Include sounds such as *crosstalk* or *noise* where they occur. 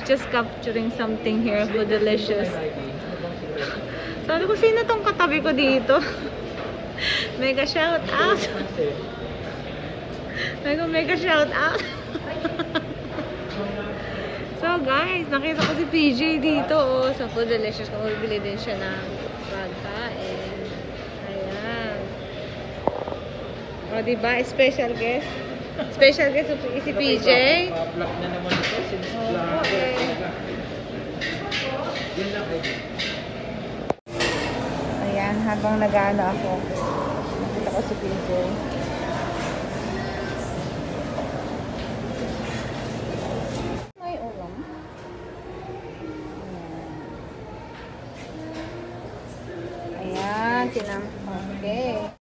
just capturing something here. Food delicious. Sabi ko, sino tong katabi ko dito? *laughs* mega shout out. *laughs* mega mega shout out. *laughs* so guys, nakita ko si PJ dito oh, sa Food Delicious. Kung bibili din siya ng pagkain. Ayan. O, diba? Special guest. Special guest si PJ. Pa-block na naman ito since vlog. eh. Yun. Ayan, habang nag-ano ako, nakita ko si PJ. Ayan, tinam. Okay.